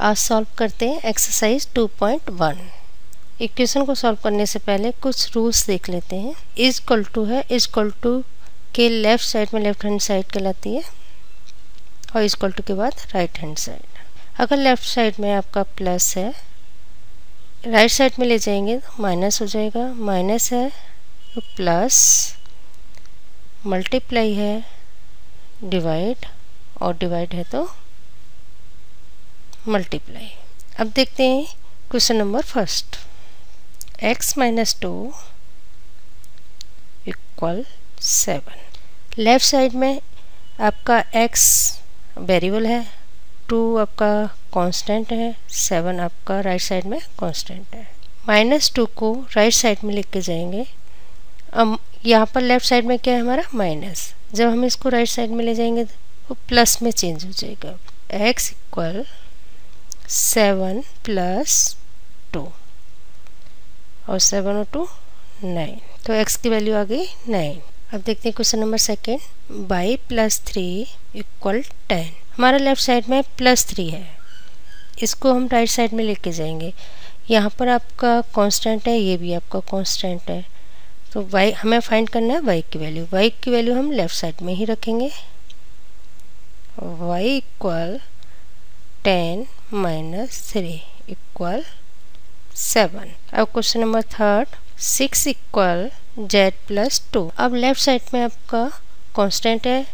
आज सॉल्व करते हैं एक्सरसाइज 2.1 इक्वेशन को सॉल्व करने से पहले कुछ रूल्स देख लेते हैं। इज़ इक्वल टू है इज़ इक्वल टू के लेफ़्ट साइड में लेफ़्ट हैंड साइड कहलाती है और इज़ इक्वल टू के बाद राइट हैंड साइड अगर लेफ़्ट साइड में आपका प्लस है राइट साइड में ले जाएँगे तो माइनस हो जाएगा। माइनस है तो प्लस मल्टीप्लाई है डिवाइड और डिवाइड है तो मल्टीप्लाई अब देखते हैं question number first x minus two equal seven left side में आपका x वेरिएबल है टू आपका कांस्टेंट है सेवन आपका राइट साइड में कांस्टेंट है. माइनस टू को राइट साइड में लिख के जाएँगे. अब यहाँ पर लेफ़्ट साइड में क्या है हमारा? माइनस जब हम इसको राइट साइड में ले जाएँगे तो प्लस में चेंज हो जाएगा. X equal seven plus two और सेवन और टू नाइन। तो x की वैल्यू आ गई नाइन। अब देखते हैं question number second. Y plus three equal ten. हमारा लेफ़्ट साइड में प्लस थ्री है। इसको हम राइट साइड में लेके जाएँगे। यहाँ पर आपका कांस्टेंट है, ये भी आपका कांस्टेंट है। तो y हमें फाइंड करना है y की वैल्यू। y की वैल्यू हम लेफ़्ट साइड में ही रखेंगे। y equal ten minus three equal seven अब question number third six equal Z plus two अब लेफ़्ट साइड में आपका कांस्टेंट है।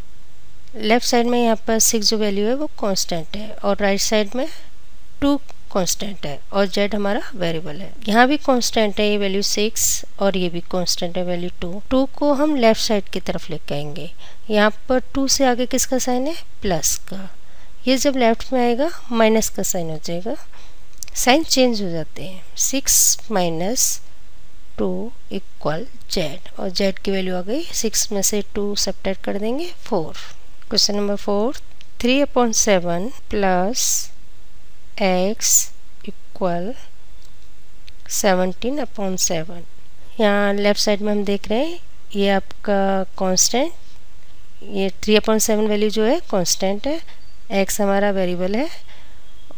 लेफ़्ट साइड में यहाँ पर सिक्स जो वैल्यू है वो कांस्टेंट है और राइट right साइड में टू कांस्टेंट है और जेड हमारा वेरिएबल है। यहाँ भी कांस्टेंट है ये वैल्यू सिक्स और ये भी कांस्टेंट है वैल्यू टू टू को हम लेफ़्ट साइड की तरफ़ लेके आएँगे। यहाँ पर टू से आगे किसका साइन है? प्लस का। ये जब लेफ़्ट में आएगा माइनस का साइन हो जाएगा। साइन चेंज हो जाते हैं। Six minus two equal Z और जेड की वैल्यू आ गई। सिक्स में से टू सब्ट्रैक्ट कर देंगे। Four question number four three upon seven plus X equal seventeen upon seven यहाँ लेफ़्ट साइड में हम देख रहे हैं, ये आपका कांस्टेंट ये थ्री अपॉन सेवन वैल्यू जो है कांस्टेंट है। एक्स हमारा वेरिएबल है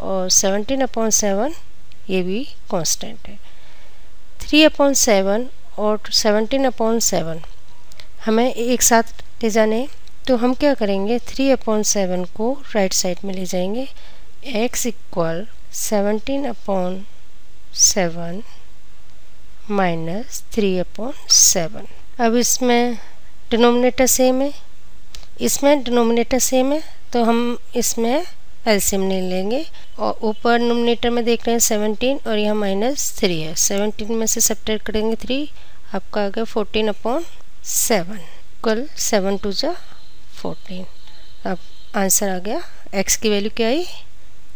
और सेवनटीन अपॉन सेवन ये भी कांस्टेंट है। थ्री अपॉन सेवन और सेवनटीन अपॉन सेवन हमें एक साथ ले जाने तो हम क्या करेंगे? थ्री अपॉन सेवन को राइट साइड में ले जाएँगे। X equal seventeen upon seven minus three upon seven अब इसमें डिनोमिनेटर सेम है। इसमें डिनोमिनेटर सेम है। तो हम इसमें एल्सियम नहीं लेंगे और ऊपर नोमिनेटर में देख रहे हैं सेवनटीन और यहाँ माइनस थ्री है। सेवनटीन में से सब्ट्रैक्ट करेंगे थ्री आपका आ गया फोर्टीन अपॉन सेवन कल सेवन टू जा फोर्टीन अब आंसर आ गया। एक्स की वैल्यू क्या आई?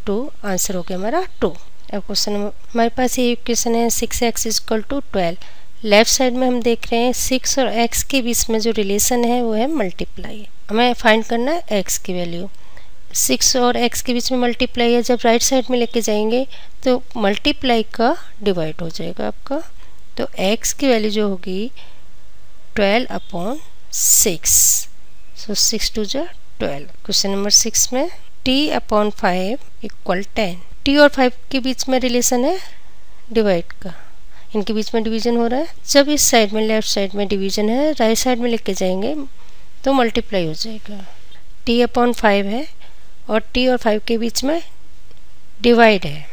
टू आंसर हो गया हमारा टू अब क्वेश्चन हमारे पास ये क्वेश्चन है six X is equal to twelve left side में हम देख रहे हैं सिक्स और एक्स के बीच में जो रिलेशन है, वो है मल्टीप्लाई हमें फाइंड करना है एक्स की वैल्यू सिक्स और एक्स के बीच में मल्टीप्लाई है, जब राइट साइड में लेके जाएँगे तो मल्टीप्लाई का डिवाइड हो जाएगा आपका. तो एक्स की वैल्यू जो होगी twelve upon six so six two जो ट्वेल्व क्वेश्चन नंबर सिक्स में T upon five equal ten T और फाइव के बीच में रिलेशन है डिवाइड का. इनके बीच में डिवीज़न हो रहा है। जब इस साइड में लेफ़्ट साइड में डिवीज़न है राइट साइड में लेके जाएँगे तो मल्टीप्लाई हो जाएगा। टी अपॉन फाइव है और टी और फाइव के बीच में डिवाइड है।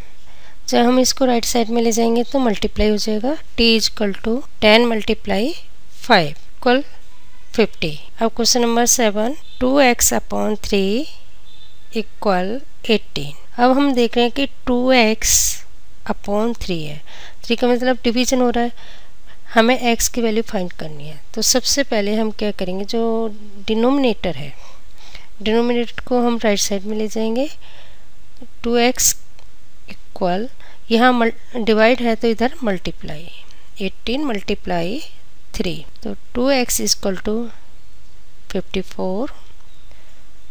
जब हम इसको राइट साइड में ले जाएँगे तो मल्टीप्लाई हो जाएगा। T is equal to ten multiply five equal fifty अब question number seven two X upon three equal eighteen अब हम देख रहे हैं कि टू एक्स अपॉन थ्री है। थ्री का मतलब डिवीज़न हो रहा है। हमें x की वैल्यू फाइंड करनी है। तो सबसे पहले हम क्या करेंगे, जो डिनोमिनेटर है डिनोमिनेटर को हम राइट साइड में ले जाएँगे। टू एक्स इक्वल यहाँ डिवाइड है तो इधर मल्टीप्लाई एट्टीन मल्टीप्लाई थ्री तो two X equal two fifty four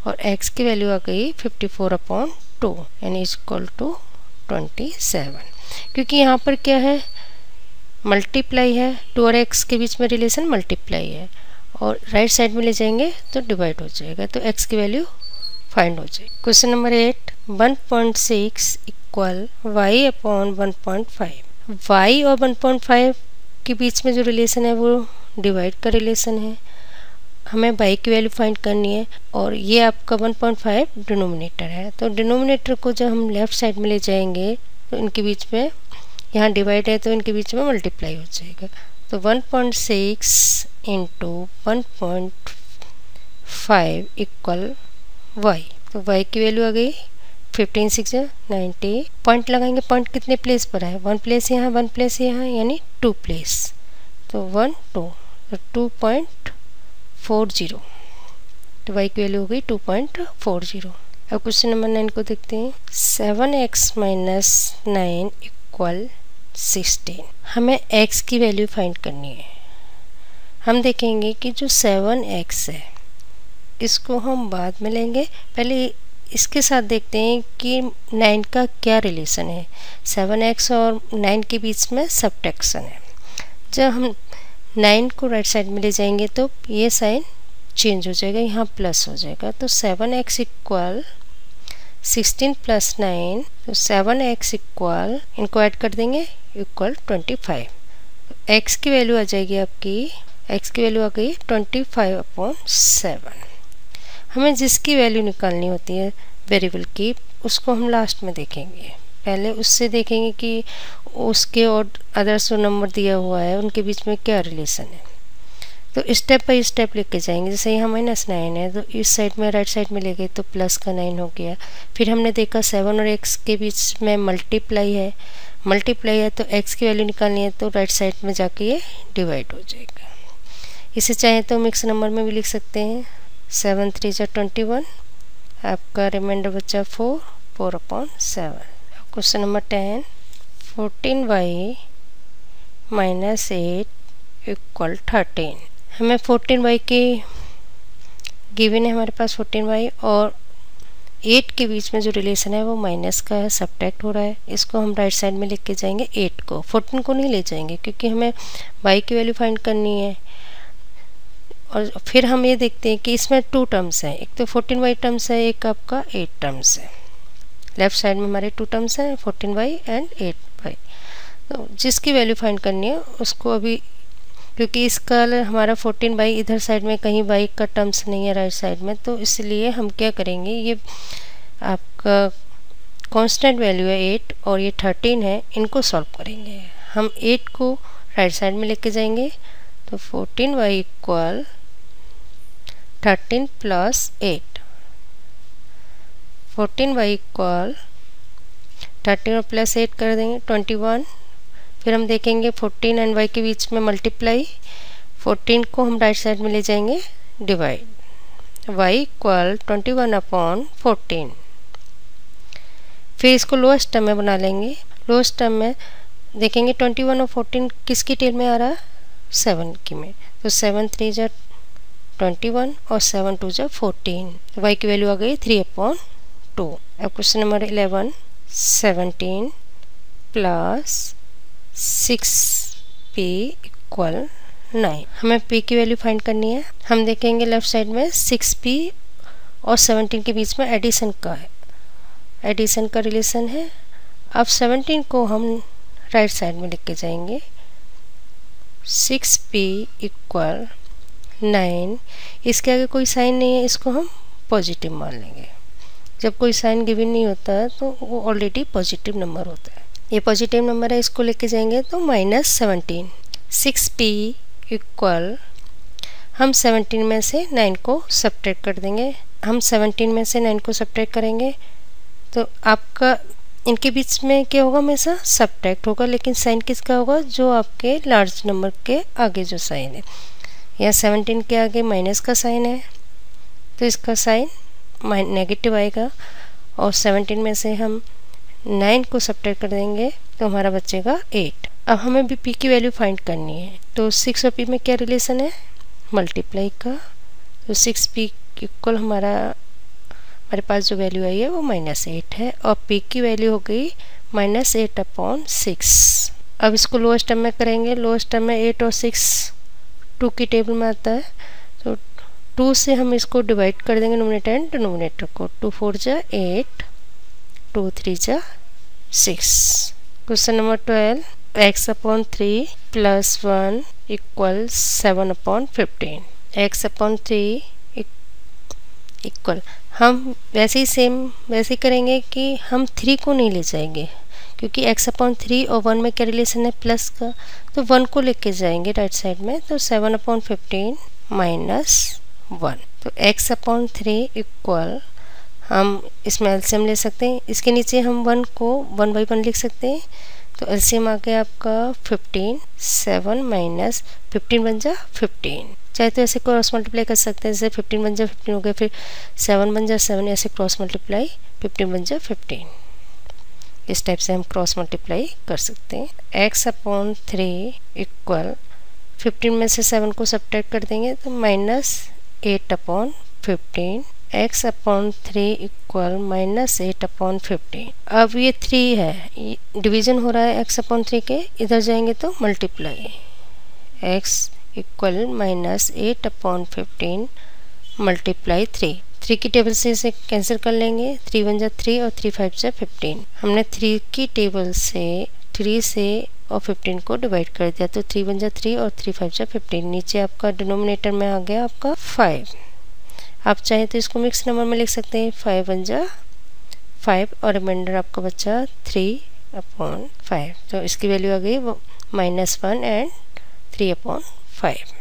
और x की वैल्यू आ गई फिफ्टी फोर अपॉन टू यानी इक्वल टू ट्वेंटी सेवन क्योंकि यहाँ पर क्या है? मल्टीप्लाई है। टू और एक्स के बीच में रिलेशन मल्टीप्लाई है। और राइट साइड में ले जाएँगे तो डिवाइड हो जाएगा। तो एक्स की वैल्यू फाइंड हो जाएगी। Question number eight 1.6 equal Y upon one point five Y और 1.5 के बीच में जो रिलेशन है वो डिवाइड का रिलेशन है। हमें y की वैल्यू फाइंड करनी है और ये आपका 1.5 डिनोमिनेटर है। तो डिनोमिनेटर को जब हम लेफ़्ट साइड में ले जाएँगे तो इनके बीच में, यहाँ डिवाइड है तो इनके बीच में मल्टीप्लाई हो जाएगा। तो 1.6 point six into one point five equal Y तो वाई की वैल्यू आ गई फिफ्टीन सिक्स नाइन्टी पॉइंट लगाएँगे पॉइंट कितने प्लेस पर है? वन प्लेस यहाँ वन प्लेस यहाँ, यानी टू प्लेस तो वन टू तो टू पॉइंट फोर ज़ीरो तो वाई की वैल्यू हो गई टू पॉइंट फोर ज़ीरो अब क्वेश्चन नंबर नाइन को देखते हैं। Seven X minus nine equal sixteen हमें x की वैल्यू फाइंड करनी है। हम देखेंगे कि जो सेवन एक्स है, इसको हम बाद में लेंगे। पहले इसके साथ देखते हैं कि नाइन का क्या रिलेशन है। सेवन एक्स और नाइन के बीच में सब्टेक्शन है। जब हम नाइन को राइट साइड में ले जाएँगे तो ये साइन चेंज हो जाएगा, यहाँ प्लस हो जाएगा। तो seven X equal sixteen plus nine तो सेवन एक्स इक्वल इनको ऐड कर देंगे इक्वल ट्वेंटी फाइव एक्स की वैल्यू आ जाएगी आपकी एक्स की वैल्यू आ गई ट्वेंटी फाइव अपॉन सेवन हमें जिसकी वैल्यू निकालनी होती है वेरिएबल की, उसको हम लास्ट में देखेंगे। पहले उससे देखेंगे कि उसके और अदर्स जो नंबर दिया हुआ है, उनके बीच में क्या रिलेशन है। तो स्टेप बाई स्टेप लेके जाएँगे। जैसे यहाँ माइनस नाइन है तो इस साइड में राइट साइड में ले गए तो प्लस का नाइन हो गया। फिर हमने देखा सेवन और एक्स के बीच में मल्टीप्लाई है। मल्टीप्लाई है तो एक्स की वैल्यू निकालनी है तो राइट साइड में जाके ये डिवाइड हो जाएगा। इसे चाहे तो मिक्स नंबर में भी लिख सकते हैं। सेवन थ्री जो ट्वेंटी वन आपका रिमाइंडर बच्चा four four upon seven question number ten fourteen Y minus eight equal thirteen हमें फोर्टीन वाई की गिवन है हमारे पास फोर्टीन वाई और एट के बीच में जो रिलेशन है वो माइनस का है सब्ट्रैक्ट हो रहा है। इसको हम राइट साइड में लिख के जाएँगे एट को। फोर्टीन को नहीं ले जाएँगे क्योंकि हमें वाई की वैल्यू फाइंड करनी है। और फिर हम ये देखते हैं कि इसमें टू टर्म्स हैं। एक तो फोर्टीन वाई टर्म्स है, एक आपका एट टर्म्स है। लेफ़्ट साइड में हमारे टू टर्म्स हैं fourteen y and eight y तो जिसकी वैल्यू फाइंड करनी है, उसको अभी क्योंकि इसका हमारा फोर्टीन बाई इधर साइड में कहीं बाई का टर्म्स नहीं है राइट साइड में तो इसलिए हम क्या करेंगे, ये आपका कांस्टेंट वैल्यू है एट और ये थर्टीन है, इनको सॉल्व करेंगे। हम एट को राइट साइड में लेके जाएँगे तो fourteen y equal thirteen plus eight fourteen y equal thirteen और प्लस एट कर देंगे ट्वेंटी वन फिर हम देखेंगे फोर्टीन एंड वाई के बीच में मल्टीप्लाई फोर्टीन को हम राइट साइड में ले जाएँगे. Divide y equal twenty one upon fourteen फिर इसको लोएस्ट टर्म में बना लेंगे. लोएस्ट टर्म में देखेंगे ट्वेंटी वन और फोर्टीन किसकी टेल में आ रहा है? सेवन की में. तो सेवन थ्री जो ट्वेंटी वन और सेवन टू जो फोर्टीन वाई की वैल्यू आ गई थ्री अपॉन टू अब question number eleven seventeen plus six p equal nine हमें पी की वैल्यू फाइंड करनी है। हम देखेंगे लेफ़्ट साइड में सिक्स पी और सेवनटीन के बीच में एडिशन का है। एडिशन का रिलेशन है। अब सेवनटीन को हम राइट साइड में लिख के जाएँगे। सिक्स पी इक्वल नाइन इसके आगे कोई साइन नहीं है। इसको हम पॉजिटिव मान लेंगे। जब कोई साइन गिवन नहीं होता है तो वो ऑलरेडी पॉजिटिव नंबर होता है। ये पॉजिटिव नंबर है, इसको लेके जाएँगे तो minus seventeen six p equal हम सेवनटीन में से नाइन को सब्ट्रैक्ट कर देंगे। हम सेवनटीन में से नाइन को सब्ट्रैक्ट करेंगे तो आपका, इनके बीच में क्या होगा हमेशा? सब्ट्रैक्ट होगा, लेकिन साइन किसका होगा? जो आपके लार्ज नंबर के आगे जो साइन है। या सेवनटीन के आगे माइनस का साइन है तो इसका साइन नेगेटिव आएगा। और सेवनटीन में से हम नाइन को सब्ट्रैक्ट कर देंगे तो हमारा बचेगा एट अब हमें भी पी की वैल्यू फाइंड करनी है. तो सिक्स और पी में क्या रिलेशन है? मल्टीप्लाई का. तो सिक्स पी इक्वल हमारा, हमारे पास जो वैल्यू आई है वो माइनस एट है. और पी की वैल्यू हो गई माइनस एट अपॉन सिक्स अब इसको लोअस्ट टर्म में करेंगे. लोअस्ट टर्म में एट और सिक्स टू की टेबल में आता है. तो टू से हम इसको डिवाइड कर देंगे नोमिनेटर एंड डिनोमिनेटर को. टू फोर जा एट टू थ्री जा six question number twelve x upon three plus one equal seven upon fifteen x upon three equal हम वैसे ही सेम वैसे ही करेंगे कि हम थ्री को नहीं ले जाएँगे, क्योंकि एक्स अपॉन थ्री और वन में क्या रिलेशन है? प्लस का। तो वन को लेके जाएँगे राइट साइड में तो seven upon fifteen minus one तो एक्स अपॉन थ्री इक्वल हम इसमें एल्सियम ले सकते हैं। इसके नीचे हम वन को वन बाई वन लिख सकते हैं। तो एल्सियम आ गया आपका फिफ्टीन, सेवन माइनस फिफ्टीन बन जा फिफ्टीन। चाहे तो ऐसे क्रॉस मल्टीप्लाई कर सकते हैं। जैसे फिफ्टीन बन जा फिफ्टीन हो गया, फिर सेवन बन जा सेवन, ऐसे क्रॉस मल्टीप्लाई फिफ्टीन बन जा फिफ्टीन। इस टाइप से हम क्रॉस मल्टीप्लाई कर सकते हैं। X upon three equal fifteen में से सेवन को सब्ट्रैक्ट कर देंगे तो minus eight upon fifteen x upon three equal minus eight upon fifteen अब ये थ्री है. डिवीज़न हो रहा है एक्स अपॉन थ्री के. इधर जाएँगे तो multiply x equal minus eight upon fifteen multiply three three की टेबल से इसे कैंसिल कर लेंगे. थ्री वन जा थ्री और थ्री फाइव जा फिफ्टीन हमने थ्री की टेबल से थ्री से और फिफ्टीन को डिवाइड कर दिया. तो थ्री वन जा थ्री और थ्री फाइव जा फिफ्टीन नीचे आपका डिनोमिनेटर में आ गया आपका फाइव आप चाहें तो इसको मिक्स नंबर में लिख सकते हैं फाइव वन जा फाइव और रिमाइंडर आपका बच्चा थ्री अपॉन फाइव तो इसकी वैल्यू आ गई minus one and three upon five